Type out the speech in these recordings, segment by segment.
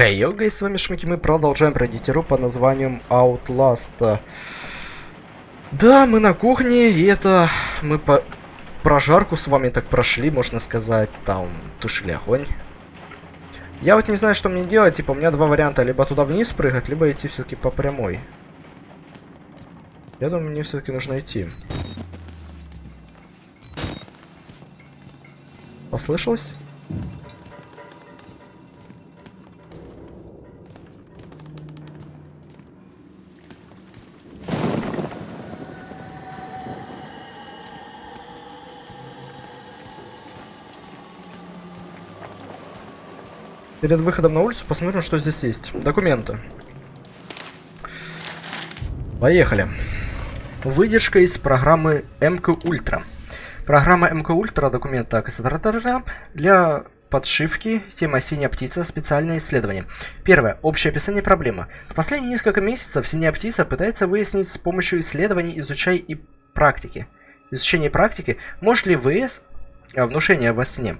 Хей, hey, йога, с вами Шмики, мы продолжаем пройти игру под названием Outlast. Да, мы на кухне, и это мы по прожарку с вами так прошли, можно сказать, там тушили огонь. Я вот не знаю, что мне делать, типа у меня два варианта, либо туда вниз прыгать, либо идти все-таки по прямой. Я думаю, мне все-таки нужно идти. Послышалось? Перед выходом на улицу посмотрим, что здесь есть. Документы. Поехали. Выдержка из программы МК Ультра. Программа МК Ультра, документ так, для подшивки, тема «Синяя птица. Специальные исследования». Первое. Общее описание проблемы. В последние несколько месяцев «Синяя птица» пытается выяснить с помощью исследований, изучай и практики. Изучение практики, может ли ВС, а, внушение во сне,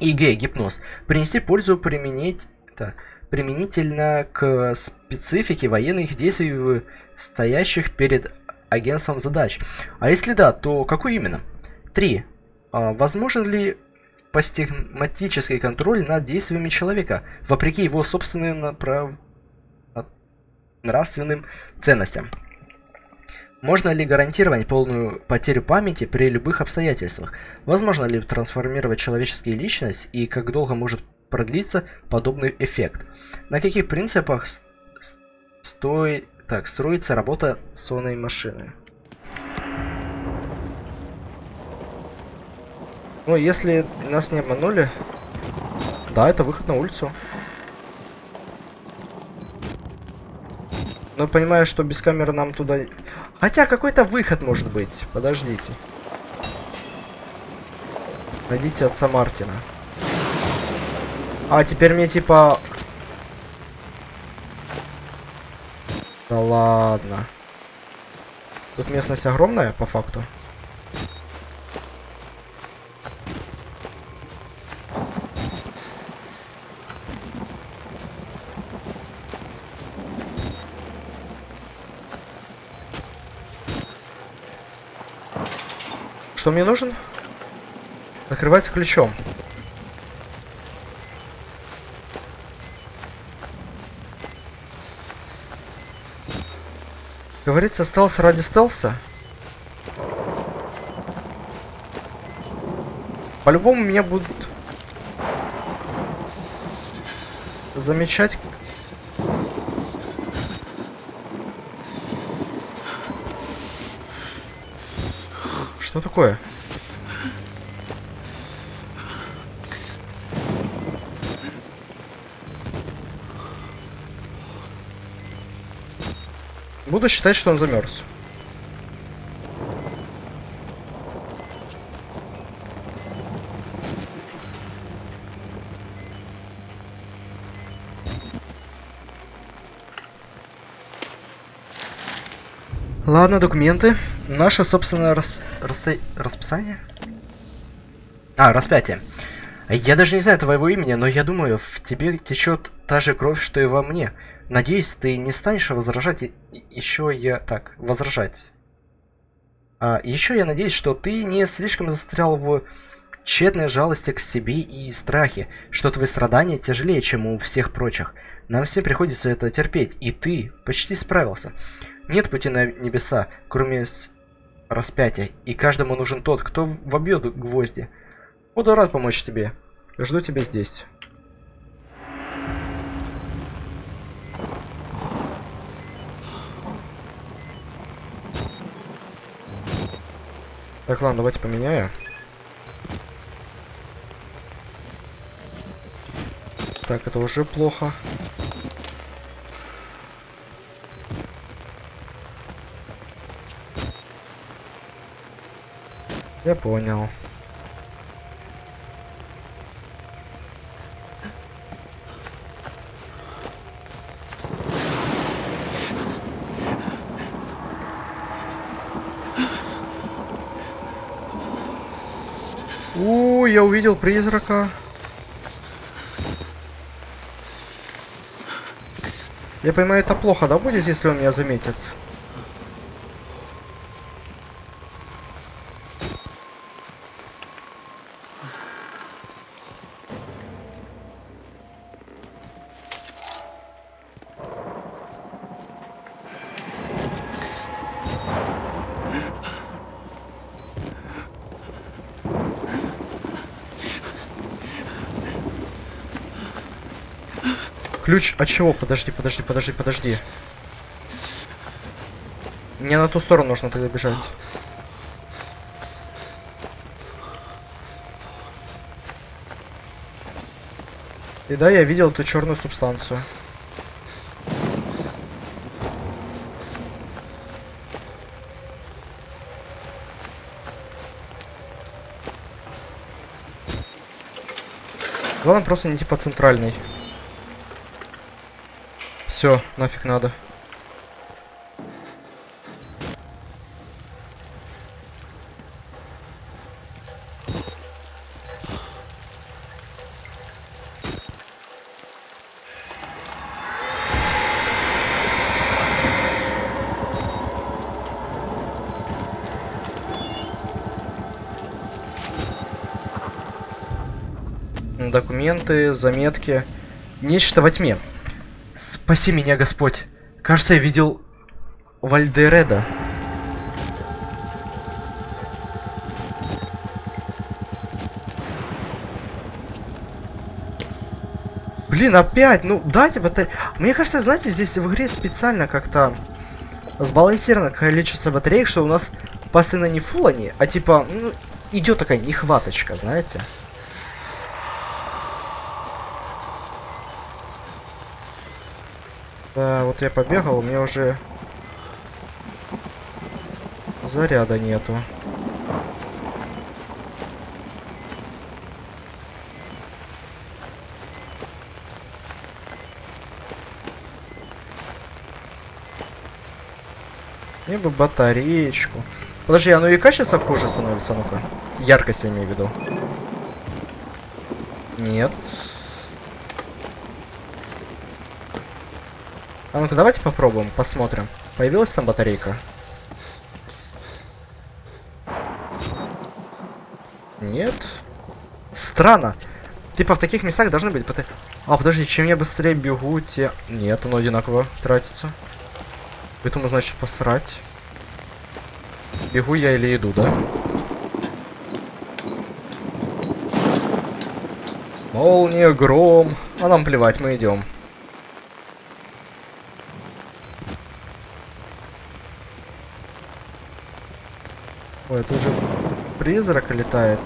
ИГ, гипноз. Принести пользу применить, так, применительно к специфике военных действий, стоящих перед агентством задач. А если да, то какой именно? 3. А, возможен ли постигматический контроль над действиями человека, вопреки его собственным направ... нравственным ценностям? Можно ли гарантировать полную потерю памяти при любых обстоятельствах? Возможно ли трансформировать человеческую личность и как долго может продлиться подобный эффект? На каких принципах стоит, так, строится работа сонной машины? Ну, если нас не обманули, да, это выход на улицу. Но понимаю, что без камеры нам туда Хотя какой-то выход может быть. Подождите. Найдите отца Мартина. А, теперь мне типа... Да ладно. Тут местность огромная, по факту. Что мне нужен? Закрывается ключом. Говорится, остался ради стелса. По-любому меня будут замечать Что такое? Буду считать, что он замерз. Ладно, документы. Наше собственное рас... Рас... расписание? А, распятие. Я даже не знаю твоего имени, но я думаю, в тебе течет та же кровь, что и во мне. Надеюсь, ты не станешь возражать и... еще я... Так, возражать. А еще я надеюсь, что ты не слишком застрял в тщетной жалости к себе и страхе, что твои страдания тяжелее, чем у всех прочих. Нам всем приходится это терпеть, и ты почти справился. Нет пути на небеса, кроме распятия, и каждому нужен тот, кто вобьет гвозди. Буду рад помочь тебе. Жду тебя здесь. Так, ладно, давайте поменяю. Так, это уже плохо. Я понял. У, я увидел призрака. Я понимаю, это плохо, да, будет, если он меня заметит? Ключ от чего? Подожди, подожди, подожди, подожди. Мне на ту сторону нужно тогда бежать. И да, я видел эту черную субстанцию. Главное просто не типа центральный. Все, нафиг надо. Документы, заметки. Нечто во тьме. Спаси меня, Господь. Кажется, я видел Вальдереда. Блин, опять, ну дайте батареи. Мне кажется, знаете, здесь в игре специально как-то сбалансировано количество батареек, что у нас постоянно не фул они, а типа, ну, идет такая нехваточка, знаете. Да, вот я побегал, у меня уже заряда нету. Мне бы батареечку. Подожди, ну и качество хуже становится, ну-ка. Яркость я имею в виду. Нет. А ну-ка, давайте попробуем, посмотрим. Появилась там батарейка? Нет. Странно. Типа в таких местах должны быть батарейки. А, подожди, чем я быстрее бегу, те... Нет, оно одинаково тратится. Поэтому, значит, посрать. Бегу я или иду, да? Молния, гром. А нам плевать, мы идем. Ой, тут же призрак летает.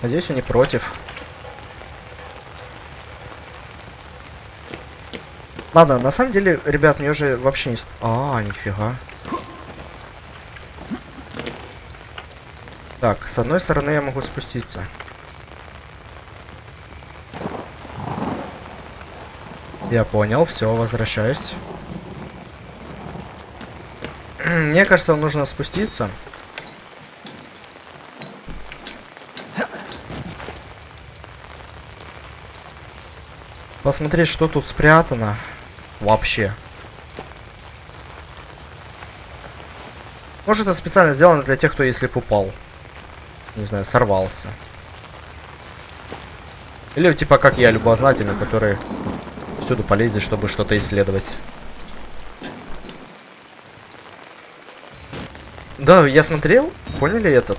Надеюсь, они против. Ладно, на самом деле, ребят, мне уже вообще не... А, нифига. Так, с одной стороны я могу спуститься. Я понял, все, возвращаюсь. Мне кажется, нужно спуститься. Посмотреть, что тут спрятано. Вообще. Может, это специально сделано для тех, кто если упал. Не знаю, сорвался. Или типа как я, любознательный, который всюду полезет, чтобы что-то исследовать. Да, я смотрел, поняли этот?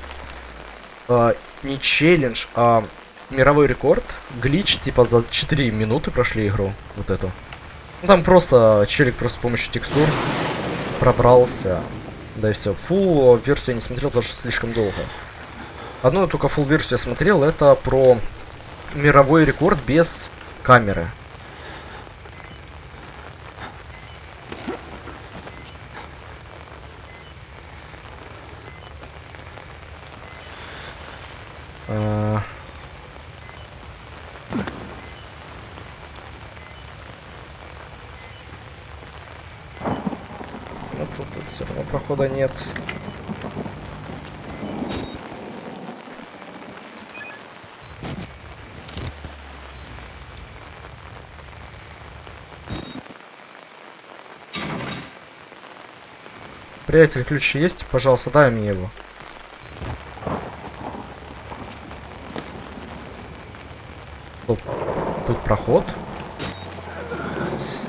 А, не челлендж, а мировой рекорд. Глич, типа за 4 минуты прошли игру, вот эту. Ну там просто челик просто с помощью текстур пробрался. Да и все. Фул версию я не смотрел, потому что слишком долго. Одну только full версию я смотрел, это про мировой рекорд без камеры. А... Смысл тут все равно прохода нет. Приятель, ключ есть? Пожалуйста, дай мне его. Тут, тут проход.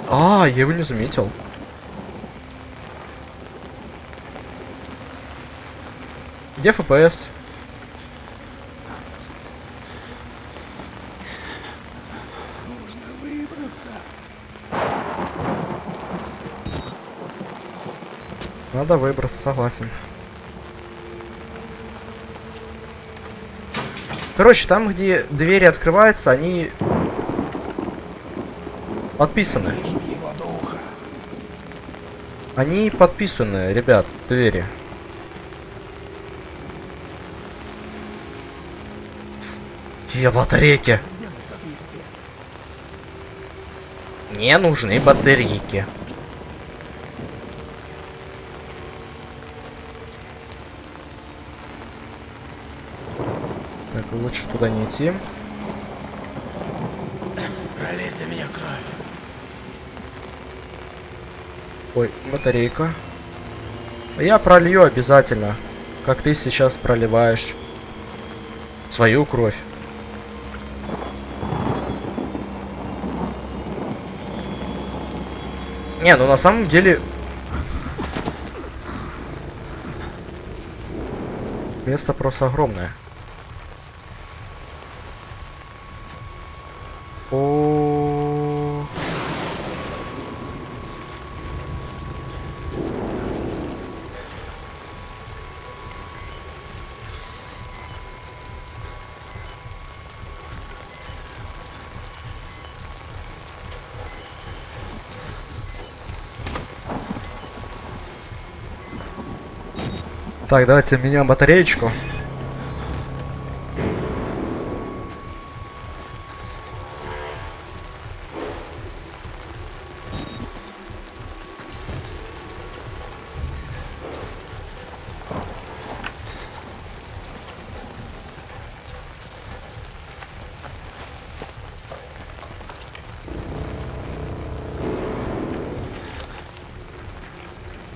А, я его не заметил. Где ФПС? Надо выбраться, согласен. Короче, там, где двери открываются, они подписаны. Они подписаны, ребят, двери. Где батарейки? Мне нужны батарейки. Лучше туда не идти. Пролей за меня кровь. Ой, батарейка. Я пролью обязательно. Как ты сейчас проливаешь свою кровь. Не, ну на самом деле... Место просто огромное. Так, давайте меняем батареечку.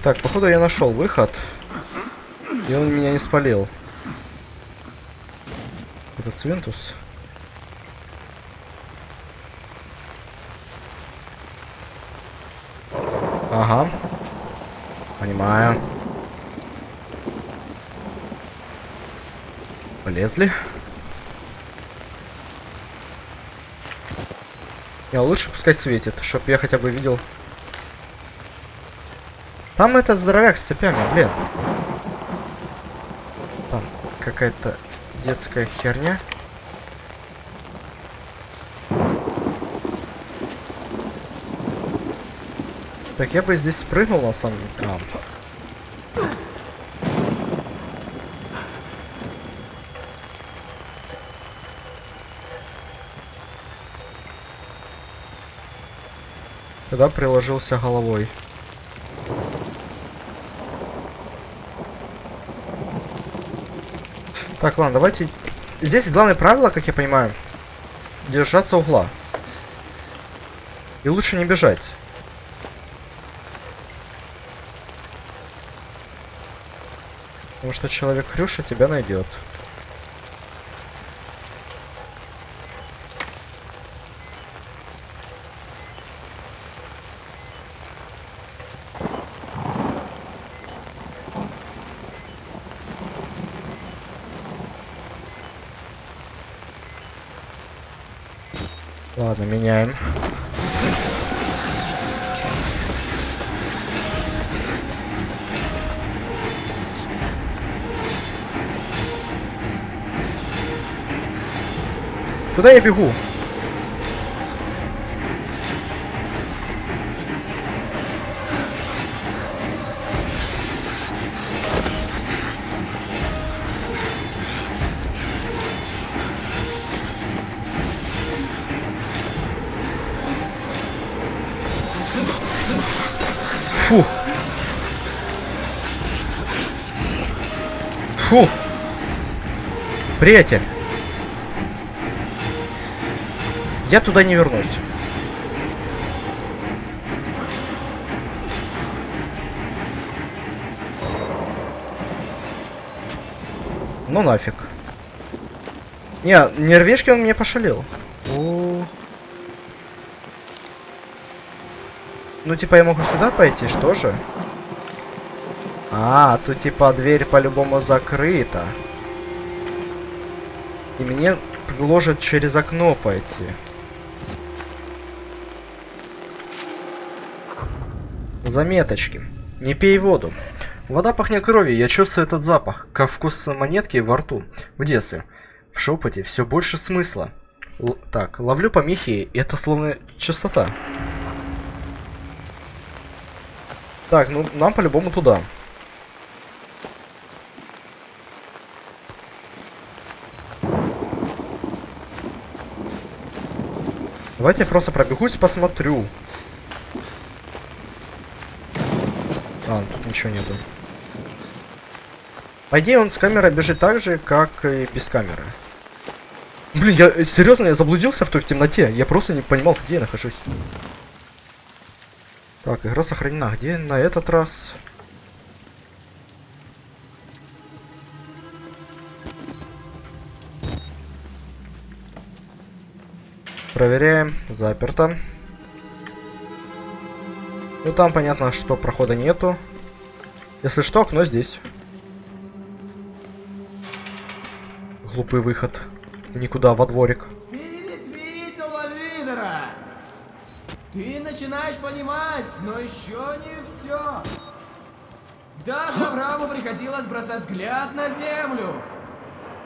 Так, походу я нашел выход. И он меня не спалил. Это Цвинтус. Ага. Понимаю. Полезли. Не, лучше пускай светит, чтоб я хотя бы видел. Там этот здоровяк с цепями, блин. Какая-то детская херня. Так, я бы здесь спрыгнул на самом деле. А. Тогда приложился головой. Так, ладно, давайте... Здесь главное правило, как я понимаю, держаться угла. И лучше не бежать. Потому что человек Хрюша тебя найдет. Куда я бегу? Фу. Фу. Приятель. Я туда не вернусь. Ну нафиг. Не, нервишки он мне пошалил. У... Ну типа я могу сюда пойти, что же? А, тут типа дверь по-любому закрыта. И мне предложат через окно пойти. Заметочки. Не пей воду. Вода пахнет кровью, я чувствую этот запах, как вкус монетки во рту. В детстве. В шепоте все больше смысла. Л так, ловлю помехи, это словно частота. Так, ну нам по-любому туда. Давайте я просто пробегусь, посмотрю. А, тут ничего нету. По идее, он с камерой бежит так же, как и без камеры. Блин, я серьезно, я заблудился в той в темноте. Я просто не понимал, где я нахожусь. Так, игра сохранена. Где на этот раз? Проверяем. Заперто. Ну там понятно, что прохода нету. Если что, окно здесь. Глупый выход. Никуда, во дворик. Ты начинаешь понимать, но еще не все. Даже Аврааму приходилось бросать взгляд на землю.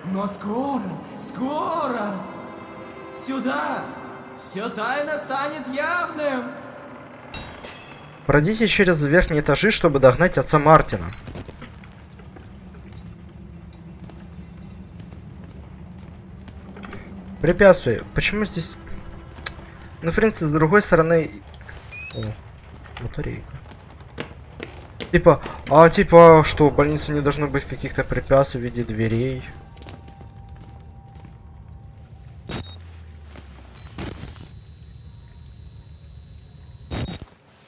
Но скоро, скоро, сюда, все тайно станет явным. Пройдите через верхние этажи, чтобы догнать отца Мартина. Препятствие. Почему здесь... Ну, в принципе, с другой стороны... О, батарейка. Типа, а типа, что, в больнице не должно быть каких-то препятствий в виде дверей?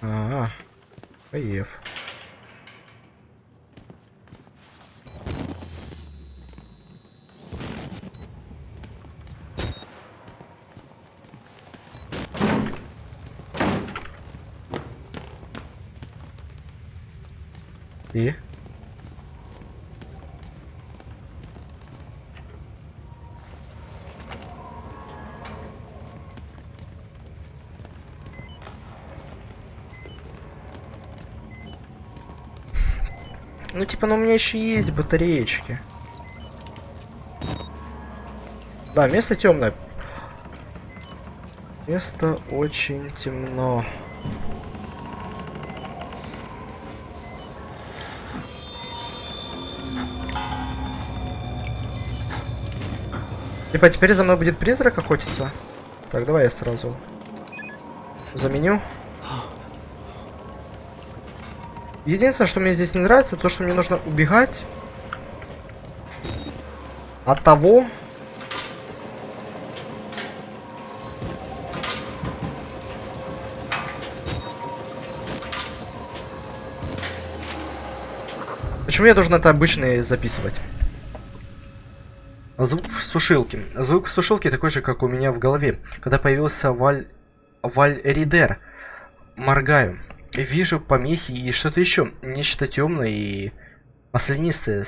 А, поев. И? Ну, типа, ну у меня еще есть батареечки. Да, место темное. Место очень темно. Типа, теперь за мной будет призрак охотиться? Так, давай я сразу заменю. Единственное, что мне здесь не нравится, то, что мне нужно убегать от того, Почему я должен это обычно записывать? Звук в сушилке. Звук в сушилке такой же, как у меня в голове. Когда появился Валь... Вальридер. Моргаю. Вижу помехи и что-то еще. Нечто темное и маслянистое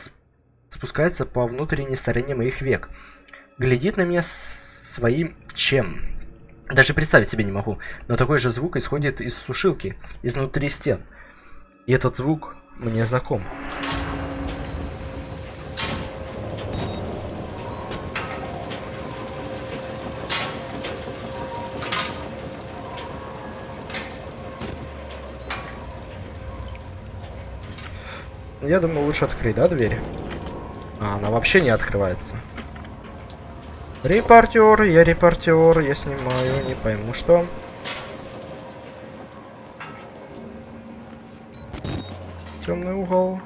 спускается по внутренней стороне моих век. Глядит на меня своим чем. Даже представить себе не могу. Но такой же звук исходит из сушилки, изнутри стен. И этот звук мне знаком. Я думаю, лучше открыть, да, дверь? А, она вообще не открывается. Репортер, я репортер, я снимаю, не пойму что. Темный угол.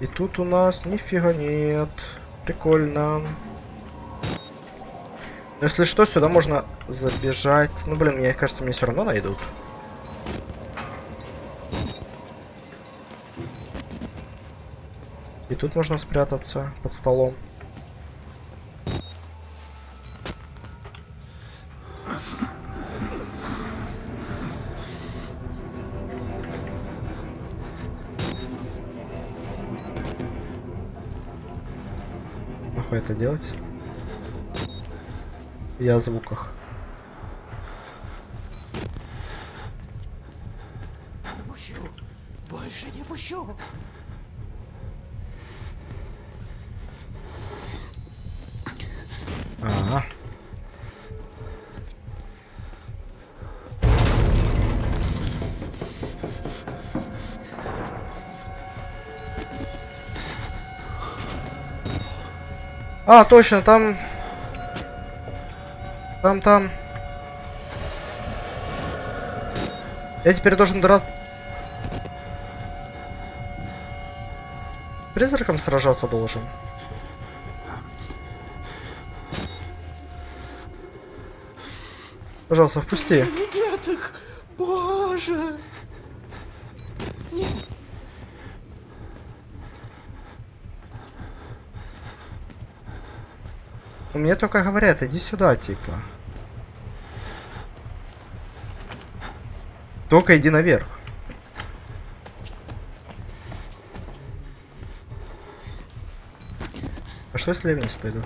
И тут у нас нифига нет. Прикольно. Но если что, сюда можно забежать. Ну, блин, мне кажется, мне все равно найдут. И тут можно спрятаться под столом. Плохо это делать. Я о звуках. Не пущу. Больше не пущу. Ага. А, точно, там... Там, там... Я теперь должен драться... Призраком сражаться должен. Пожалуйста, впусти. Не деток. Боже. Мне только говорят, иди сюда, типа. Только иди наверх. А что если я вниз пойду?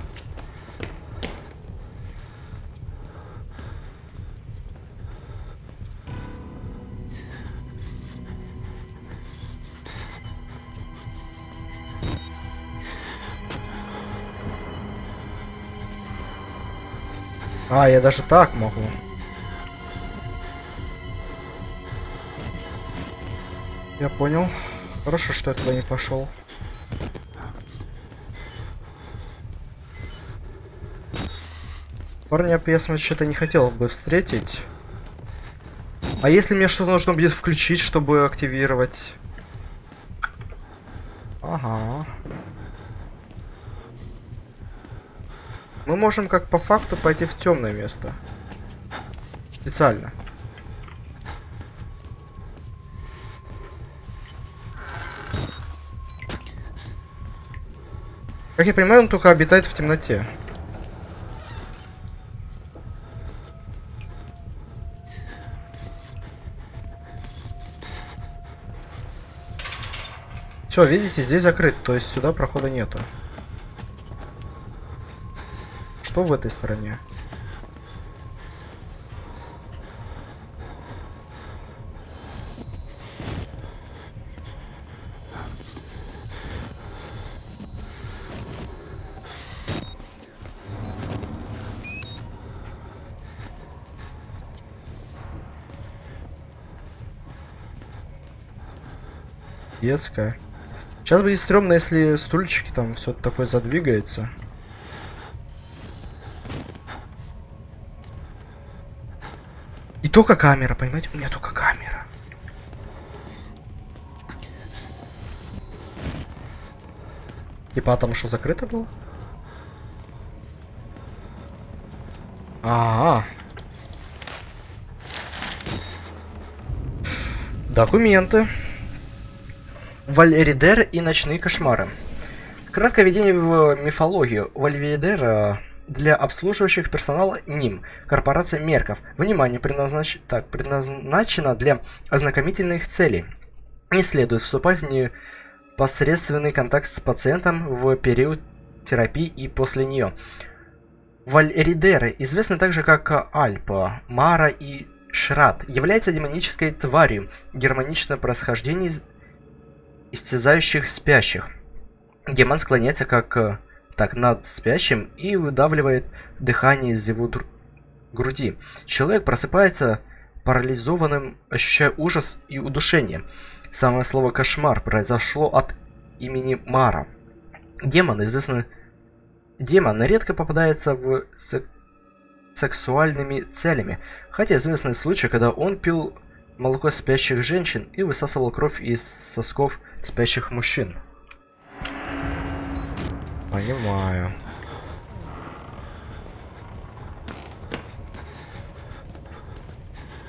А, я даже так могу. Я понял. Хорошо, что я не пошел. Парня я что-то не хотел бы встретить. А если мне что-то нужно будет включить, чтобы активировать? Ага. Мы можем как по факту пойти в темное место. Специально. Как я понимаю, он только обитает в темноте. Все, видите, здесь закрыт, то есть сюда прохода нету. Что в этой стороне? Детская. Сейчас будет стрёмно, если стульчики там все такое задвигается. Только камера, понимаете? У меня только камера. Типа, а там что, закрыто было? А, -а, -а. Документы. Вальридер и ночные кошмары. Краткое введение в мифологию. Вальридер для обслуживающих персонала НИМ, корпорация Мерков. Внимание, предназнач... так, предназначена для ознакомительных целей. Не следует вступать в непосредственный контакт с пациентом в период терапии и после нее. Вальридеры, известны также как Альпа, Мара и Шрат, является демонической тварью гармоничного происхождения истязающих спящих. Демон склоняется как так над спящим и выдавливает дыхание из его груди. Человек просыпается парализованным, ощущая ужас и удушение. Самое слово «кошмар» произошло от имени Мара. Демон известный... Демон редко попадается в сек... сексуальными целями, хотя известны случаи, когда он пил молоко спящих женщин и высасывал кровь из сосков спящих мужчин. Понимаю.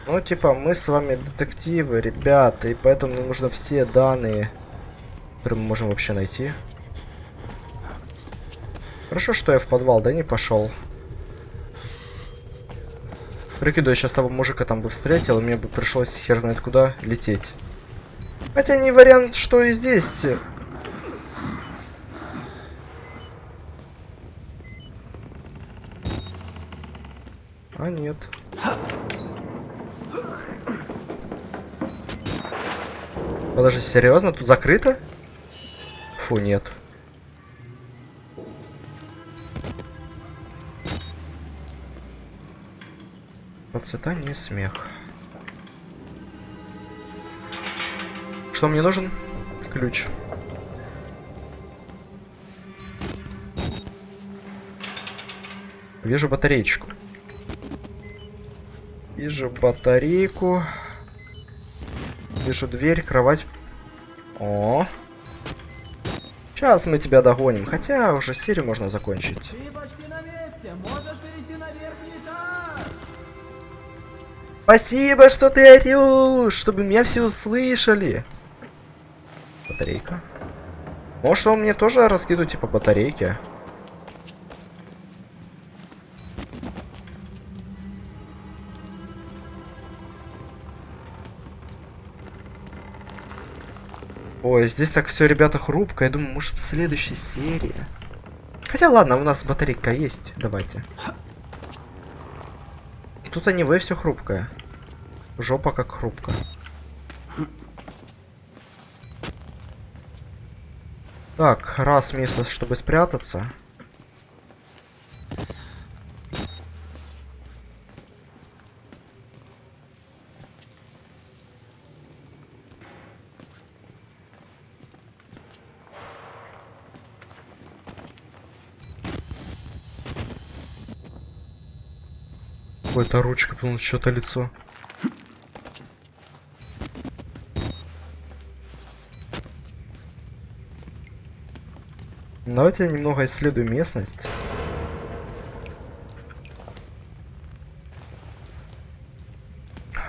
Ну, типа, мы с вами детективы, ребята, и поэтому нам нужно все данные, которые мы можем вообще найти. Хорошо, что я в подвал, да, не пошел. Прикидываю, сейчас того мужика там бы встретил, и мне бы пришлось хер знает куда лететь. Хотя не вариант, что и здесь. А нет. Подожди, серьезно? Тут закрыто? Фу, нет. Процветание смех. Что мне нужен? Ключ. Вижу батареечку. Вижу батарейку. Вижу дверь, кровать. О. Сейчас мы тебя догоним. Хотя уже серию можно закончить. Ты почти на месте. Можешь перейти на верхний этаж. Спасибо, что ты орешь, чтобы меня все услышали. Батарейка. Может, он мне тоже раскидывать типа батарейки? Ой, здесь так все, ребята, хрупко. Я думаю, может, в следующей серии. Хотя, ладно, у нас батарейка есть. Давайте. Тут они вы все хрупкое. Жопа как хрупко. Так, раз место, чтобы спрятаться. Какой-то ручка, потом что-то лицо. Давайте я немного исследую местность.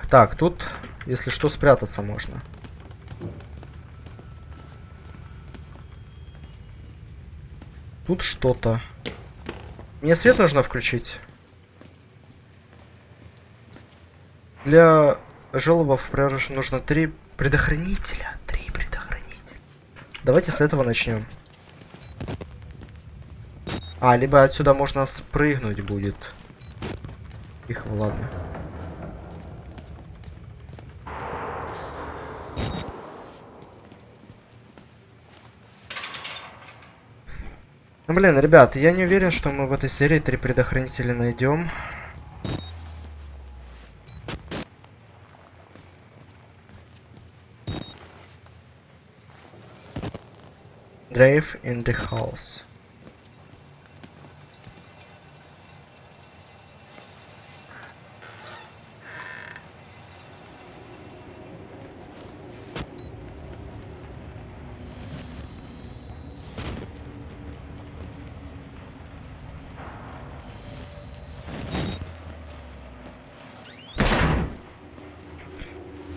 Так, тут, если что, спрятаться можно. Тут что-то. Мне свет нужно включить. Для желобов нужно три предохранителя. Три предохранителя. Давайте с этого начнем. А, либо отсюда можно спрыгнуть будет. Их, ладно. Ну, блин, ребят, я не уверен, что мы в этой серии три предохранителя найдем. Drive in the house.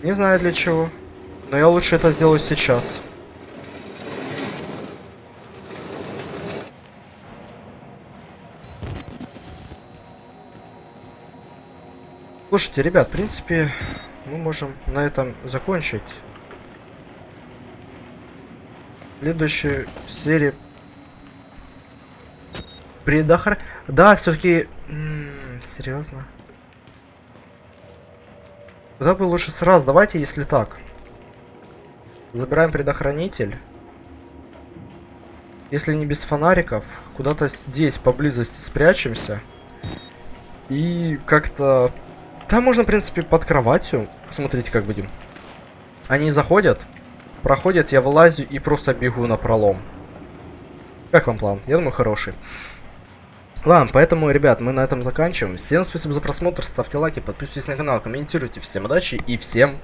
Не знаю для чего. Но я лучше это сделаю сейчас. Слушайте, ребят, в принципе, мы можем на этом закончить. В следующей серии предохран... Да, все-таки... Серьезно? Куда бы лучше сразу? Давайте, если так. Забираем предохранитель. Если не без фонариков, куда-то здесь поблизости спрячемся. И как-то... Там можно, в принципе, под кроватью. Посмотрите, как будем. Они заходят, проходят, я вылазю и просто бегу на пролом. Как вам план? Я думаю, хороший. Ладно, поэтому, ребят, мы на этом заканчиваем. Всем спасибо за просмотр, ставьте лайки, подписывайтесь на канал, комментируйте. Всем удачи и всем